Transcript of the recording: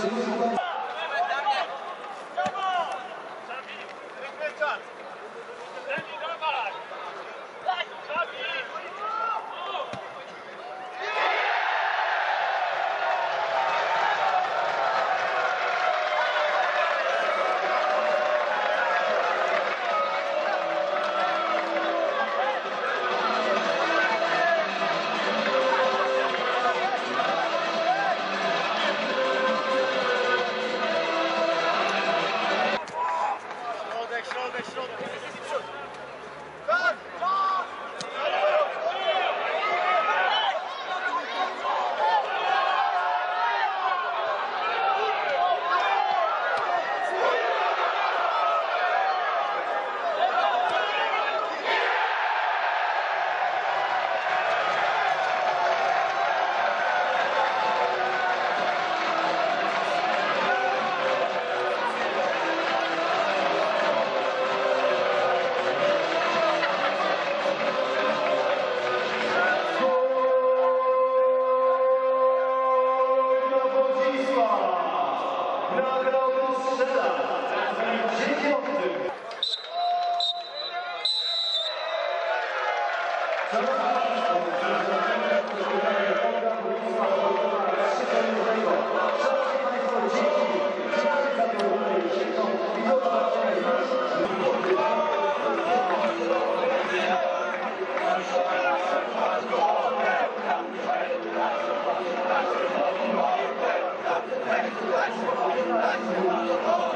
Sim. Środek, środek, środek. Kat, kat! Let's go.